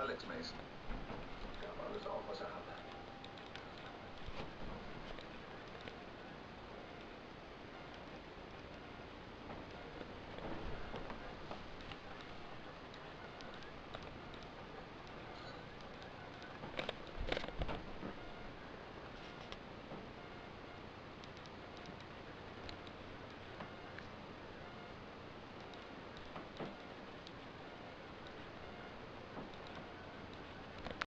Alex Mason.